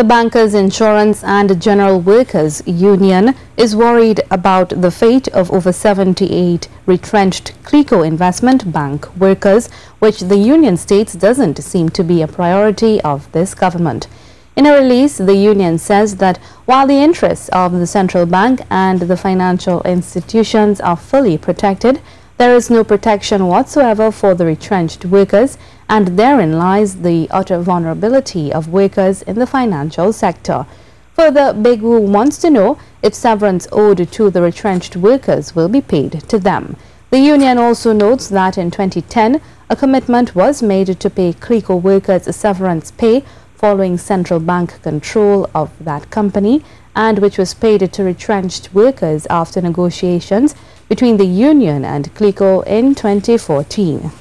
The Bankers Insurance and General Workers Union is worried about the fate of over 78 retrenched Clico Investment Bank workers, which the union states doesn't seem to be a priority of this government. In a release, the union says that while the interests of the central bank and the financial institutions are fully protected, there is no protection whatsoever for the retrenched workers and therein lies the utter vulnerability of workers in the financial sector. Further, BIGWU wants to know if severance owed to the retrenched workers will be paid to them. The union also notes that in 2010, a commitment was made to pay CLICO workers severance pay following central bank control of that company and which was paid to retrenched workers after negotiations between the union and CLICO in 2014.